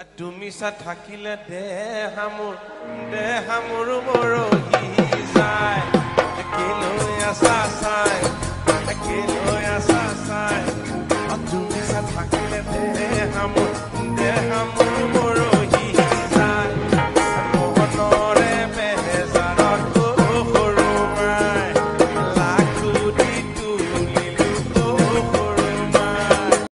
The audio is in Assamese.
তুমি চা থাকিলে দেহা মোৰ দেহা মোৰ মৰহি চাই। একেলৈ আছা চাই একেলৈ আছা চাই। তুমি চা থাকিলে দেহা মোৰ